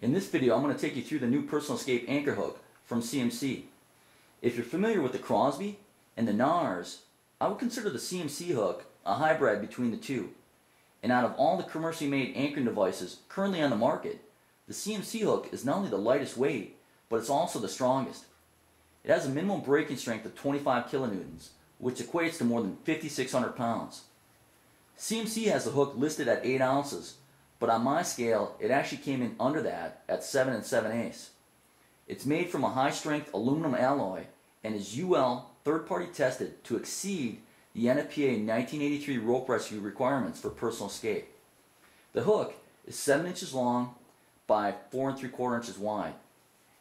In this video, I'm going to take you through the new Personal Escape anchor hook from CMC. If you're familiar with the Crosby and the NARS, I would consider the CMC hook a hybrid between the two. And out of all the commercially made anchoring devices currently on the market, the CMC hook is not only the lightest weight, but it's also the strongest. It has a minimum breaking strength of 25 kilonewtons, which equates to more than 5,600 pounds. CMC has the hook listed at 8 ounces, but on my scale, it actually came in under that at 7 and 7 eighths. It's made from a high strength aluminum alloy and is UL third party tested to exceed the NFPA 1983 rope rescue requirements for personal escape. The hook is 7 inches long by 4 and 3 quarter inches wide.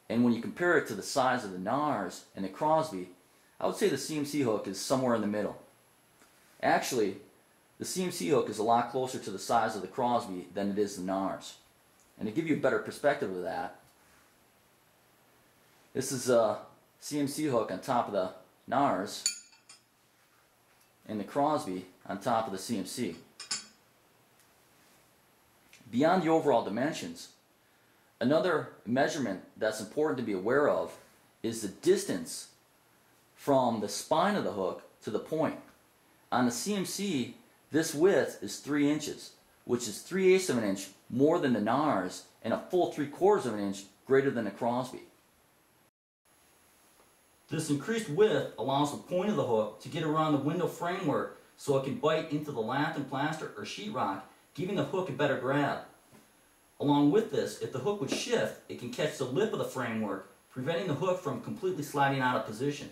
And when you compare it to the size of the NARS and the Crosby, I would say the CMC hook is somewhere in the middle. Actually, the CMC hook is a lot closer to the size of the Crosby than it is the NARS. And to give you a better perspective of that, this is a CMC hook on top of the NARS and the Crosby on top of the CMC. Beyond the overall dimensions, another measurement that's important to be aware of is the distance from the spine of the hook to the point. On the CMC, this width is 3 inches, which is 3 eighths of an inch more than the NARS and a full 3 quarters of an inch greater than the Crosby. This increased width allows the point of the hook to get around the window framework so it can bite into the lath and plaster or sheetrock, giving the hook a better grab. Along with this, if the hook would shift, it can catch the lip of the framework, preventing the hook from completely sliding out of position.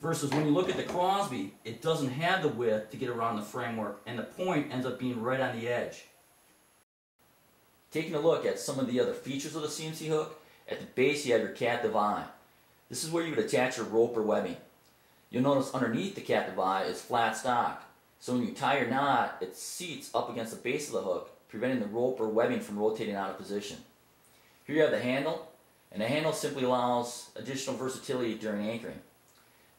Versus when you look at the Crosby, it doesn't have the width to get around the framework and the point ends up being right on the edge. Taking a look at some of the other features of the CMC hook, at the base you have your captive eye. This is where you would attach your rope or webbing. You'll notice underneath the captive eye is flat stock. So when you tie your knot, it seats up against the base of the hook, preventing the rope or webbing from rotating out of position. Here you have the handle, and the handle simply allows additional versatility during anchoring.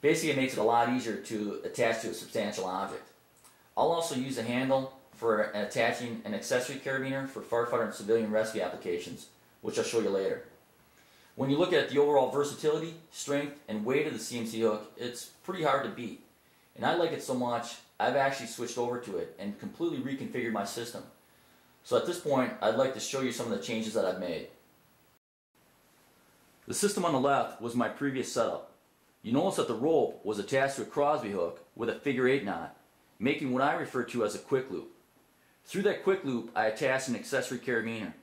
Basically, it makes it a lot easier to attach to a substantial object. I'll also use a handle for attaching an accessory carabiner for firefighter and civilian rescue applications, which I'll show you later. When you look at the overall versatility, strength, and weight of the CMC hook, it's pretty hard to beat. And I like it so much, I've actually switched over to it and completely reconfigured my system. So at this point, I'd like to show you some of the changes that I've made. The system on the left was my previous setup. You notice that the rope was attached to a Crosby hook with a figure eight knot, making what I refer to as a quick loop. Through that quick loop, I attached an accessory carabiner.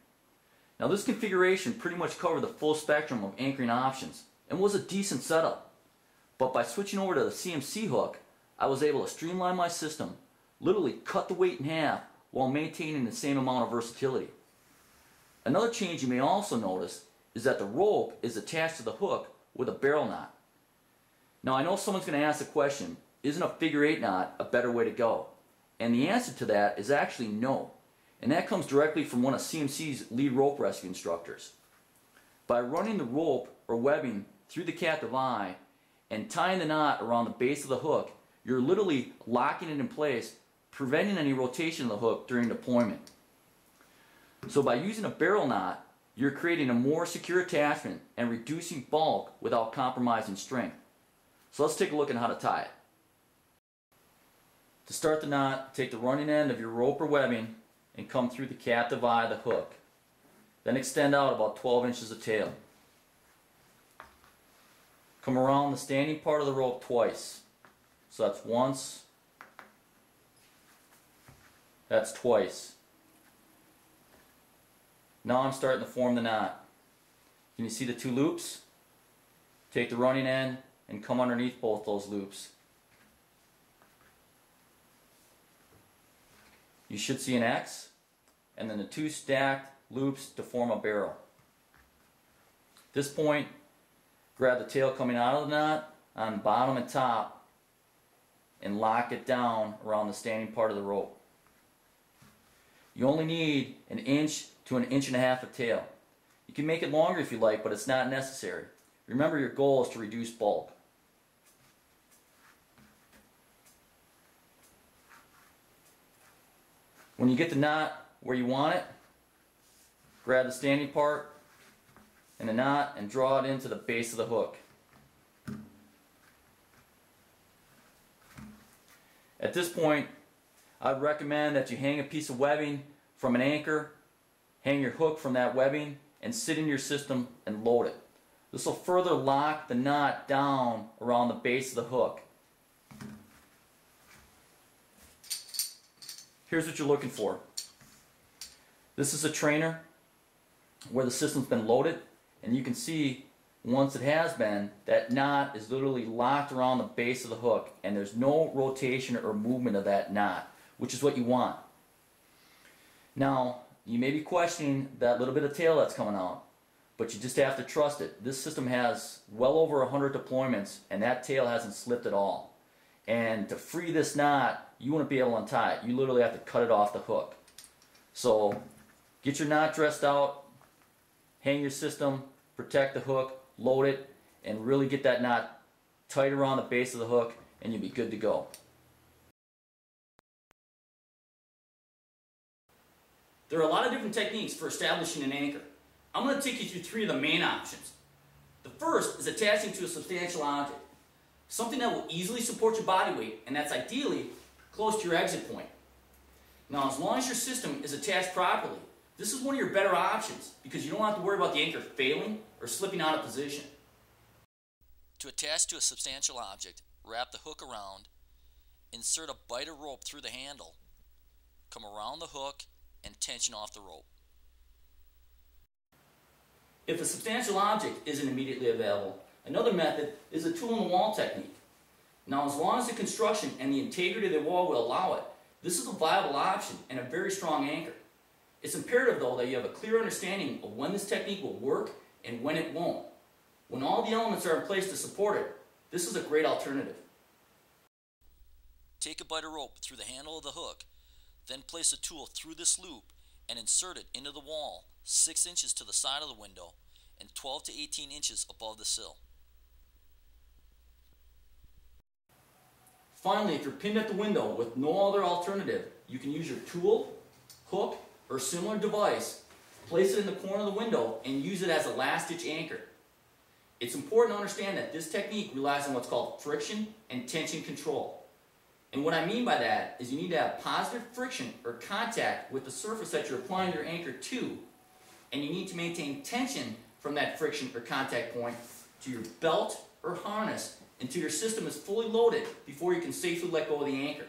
Now this configuration pretty much covered the full spectrum of anchoring options and was a decent setup. But by switching over to the CMC hook, I was able to streamline my system, literally cut the weight in half while maintaining the same amount of versatility. Another change you may also notice is that the rope is attached to the hook with a barrel knot. Now I know someone's going to ask the question, isn't a figure eight knot a better way to go? And the answer to that is actually no. And that comes directly from one of CMC's lead rope rescue instructors. By running the rope or webbing through the captive eye and tying the knot around the base of the hook, you're literally locking it in place, preventing any rotation of the hook during deployment. So by using a barrel knot, you're creating a more secure attachment and reducing bulk without compromising strength. So let's take a look at how to tie it. To start the knot, take the running end of your rope or webbing and come through the captive eye of the hook. Then extend out about 12 inches of tail. Come around the standing part of the rope twice. So that's once, that's twice. Now I'm starting to form the knot. Can you see the two loops? Take the running end and come underneath both those loops. You should see an X and then the two stacked loops to form a barrel. At this point, grab the tail coming out of the knot on bottom and top and lock it down around the standing part of the rope. You only need an inch to an inch and a half of tail. You can make it longer if you like, but it's not necessary. Remember your goal is to reduce bulk. When you get the knot where you want it, grab the standing part and the knot and draw it into the base of the hook. At this point, I'd recommend that you hang a piece of webbing from an anchor, hang your hook from that webbing, and sit in your system and load it. This will further lock the knot down around the base of the hook. Here's what you're looking for. This is a trainer where the system's been loaded and you can see once it has been that knot is literally locked around the base of the hook and there's no rotation or movement of that knot which is what you want. Now you may be questioning that little bit of tail that's coming out but you just have to trust it. This system has well over 100 deployments and that tail hasn't slipped at all. And to free this knot, you wouldn't be able to untie it. You literally have to cut it off the hook. So get your knot dressed out, hang your system, protect the hook, load it, and really get that knot tight around the base of the hook and you'll be good to go. There are a lot of different techniques for establishing an anchor. I'm going to take you through three of the main options. The first is attaching to a substantial object, something that will easily support your body weight, and that's ideally close to your exit point. Now, as long as your system is attached properly, this is one of your better options because you don't have to worry about the anchor failing or slipping out of position. To attach to a substantial object, wrap the hook around, insert a of rope through the handle, come around the hook, and tension off the rope. If a substantial object isn't immediately available, another method is a tool-in-the-wall technique. Now, as long as the construction and the integrity of the wall will allow it, this is a viable option and a very strong anchor. It's imperative, though, that you have a clear understanding of when this technique will work and when it won't. When all the elements are in place to support it, this is a great alternative. Take a bite of rope through the handle of the hook, then place a tool through this loop and insert it into the wall 6 inches to the side of the window and 12 to 18 inches above the sill. Finally, if you're pinned at the window with no other alternative, you can use your tool, hook, or similar device, place it in the corner of the window, and use it as a last-ditch anchor. It's important to understand that this technique relies on what's called friction and tension control. And what I mean by that is you need to have positive friction or contact with the surface that you're applying your anchor to and you need to maintain tension from that friction or contact point to your belt or harness until your system is fully loaded before you can safely let go of the anchor.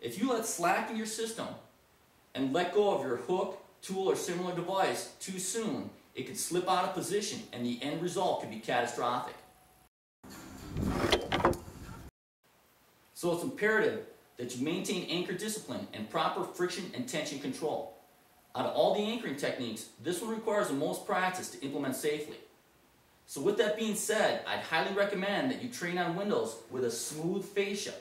If you let slack in your system and let go of your hook, tool, or similar device too soon, it could slip out of position and the end result could be catastrophic. So it's imperative that you maintain anchor discipline and proper friction and tension control. Out of all the anchoring techniques, this one requires the most practice to implement safely. So with that being said, I'd highly recommend that you train on windows with a smooth fascia.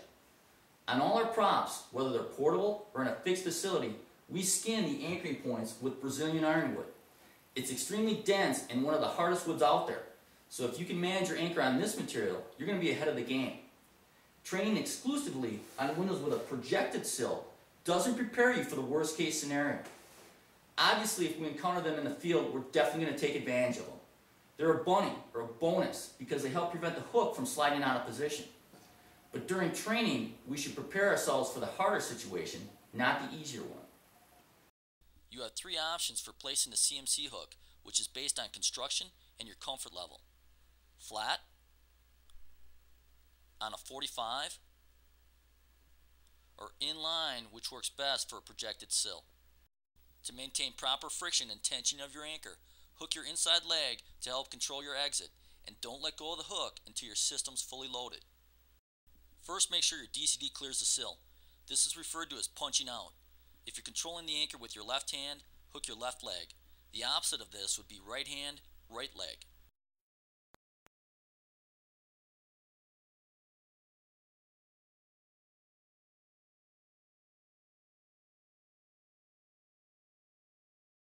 On all our props, whether they're portable or in a fixed facility, we skin the anchoring points with Brazilian ironwood. It's extremely dense and one of the hardest woods out there. So if you can manage your anchor on this material, you're going to be ahead of the game. Training exclusively on windows with a projected sill doesn't prepare you for the worst case scenario. Obviously, if we encounter them in the field, we're definitely going to take advantage of them. They're a bunny or a bonus because they help prevent the hook from sliding out of position. But during training, we should prepare ourselves for the harder situation, not the easier one. You have three options for placing the CMC hook, which is based on construction and your comfort level. Flat, on a 45, or in line, which works best for a projected sill. To maintain proper friction and tension of your anchor, hook your inside leg to help control your exit, and don't let go of the hook until your system's fully loaded. First, make sure your DCD clears the sill. This is referred to as punching out. If you're controlling the anchor with your left hand, hook your left leg. The opposite of this would be right hand, right leg.